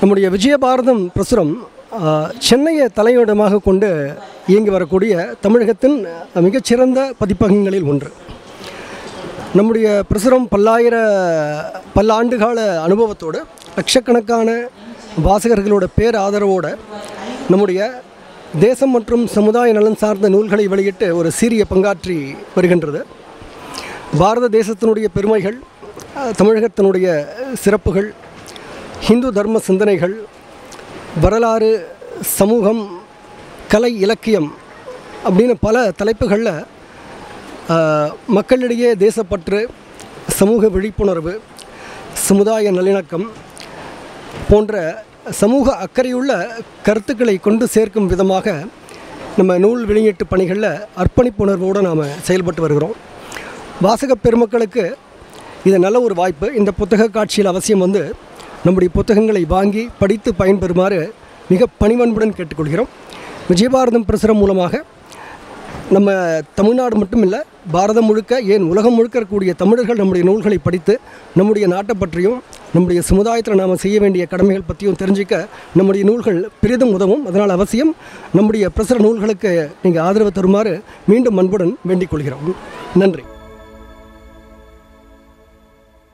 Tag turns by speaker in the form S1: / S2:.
S1: நம்முடைய விஜயபாரதம் பிரசுரம் சென்னையை தலையிடமாக கொண்டு இயங்கி வரக்கூடிய தமிழகத்தின் மிகச்சிறந்த பதிப்பகங்களில் ஒன்று. நம்முடைய பிரசுரம் பல்லாயிர பல்லாண்டுகால அனுபவத்தோடு லட்சக்கணக்கான வாசகர்களோட பேர் ஆதரவோடு நம்முடைய தேசம் மற்றும் சமுதாய நலன் சார்ந்த நூல்களை வெளியிட்டு ஒரு சீரிய பங்காற்றி வருகின்றது. பாரத தேசத்தினுடைய பெருமைகள் தமிழகத்தினுடைய சிறப்புகள் ஹிந்து தர்ம சிந்தனைகள் வரலாறு சமூகம் கலை இலக்கியம் அப்படின்னு பல தலைப்புகளில் மக்களிடையே தேசப்பற்று சமூக விழிப்புணர்வு சமுதாய நல்லிணக்கம் போன்ற சமூக அக்கறையுள்ள கருத்துக்களை கொண்டு சேர்க்கும் விதமாக நம்ம நூல் வெளியீட்டு பணிகளில் அர்ப்பணிப்புணர்வோடு நாம் செயல்பட்டு வருகிறோம். வாசகப் பெருமக்களுக்கு இது நல்ல ஒரு வாய்ப்பு. இந்த புத்தக காட்சியில் அவசியம் வந்து நம்முடைய புத்தகங்களை வாங்கி படித்து பயன்பெறுமாறு மிக பணிவன்புடன் கேட்டுக்கொள்கிறோம். விஜயபாரதம் பிரசுரம் மூலமாக நம்ம தமிழ்நாடு மட்டும் இல்லை பாரதம் முழுக்க ஏன் உலகம் முழுக்க இருக்கக்கூடிய தமிழர்கள் நம்முடைய நூல்களை படித்து நம்முடைய நாட்டை பற்றியும் நம்முடைய சமுதாயத்தில் நாம் செய்ய வேண்டிய கடமைகள் பற்றியும் தெரிஞ்சிக்க நம்முடைய நூல்கள் பெரிதும் உதவும். அதனால் அவசியம் நம்முடைய பிரசுர நூல்களுக்கு நீங்கள் ஆதரவு தருமாறு மீண்டும் அன்புடன் வேண்டிக் கொள்கிறோம். நன்றி.